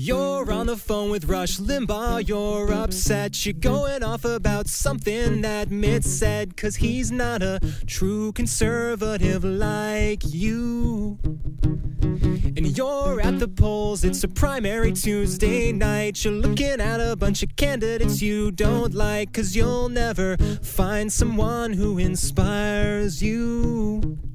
You're on the phone with Rush Limbaugh, you're upset. You're going off about something that Mitt said, cause he's not a true conservative like you. And you're at the polls, it's a primary Tuesday night. You're looking at a bunch of candidates you don't like, cause you'll never find someone who inspires you.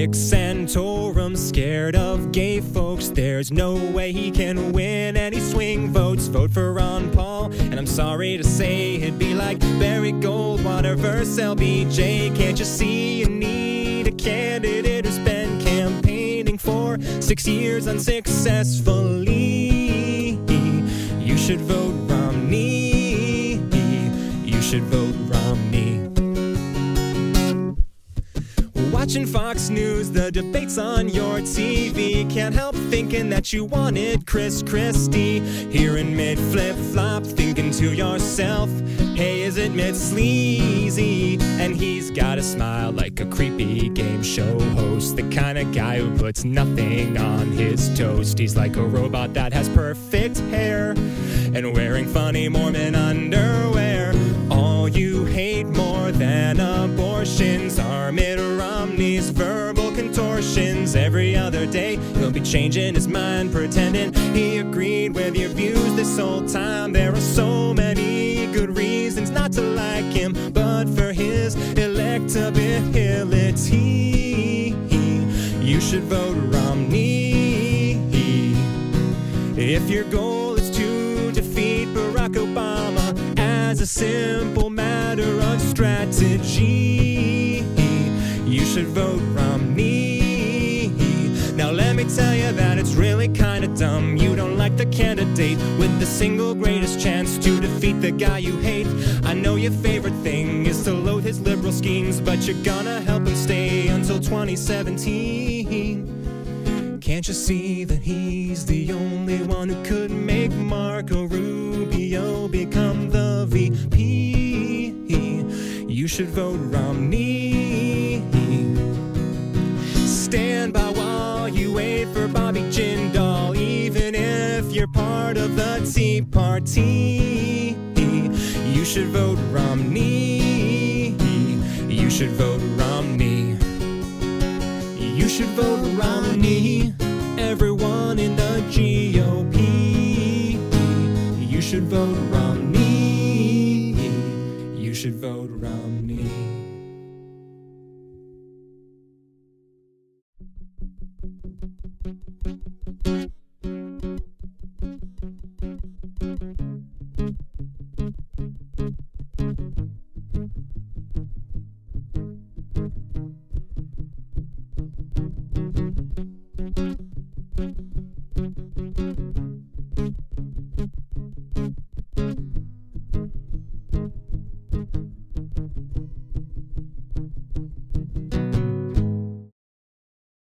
Rick Santorum scared of gay folks. There's no way he can win any swing votes. Vote for Ron Paul, and I'm sorry to say it'd be like Barry Goldwater versus LBJ. Can't you see you need a candidate who's been campaigning for six years unsuccessfully? You should vote Romney. You should vote Watching Fox News, the debates on your TV. Can't help thinking that you wanted Chris Christie. Here in Mitt flip flop, thinking to yourself, hey, is it Mitt sleazy? And he's got a smile like a creepy game show host. The kind of guy who puts nothing on his toast. He's like a robot that has perfect hair and wearing funny Mormon underwear. All you hate Every other day, he'll be changing his mind, pretending he agreed with your views this whole time. There are so many good reasons not to like him, but for his electability, you should vote Romney. If your goal is to defeat Barack Obama as a simple matter of strategy, you should vote Romney. Single greatest chance to defeat the guy you hate. I know your favorite thing is to loathe his liberal schemes, but you're gonna help him stay until 2017. Can't you see that he's the only one who could make Marco Rubio become the VP? You should vote Romney. Party. You should vote Romney. You should vote Romney. You should vote Romney. Everyone in the GOP. You should vote Romney. You should vote Romney.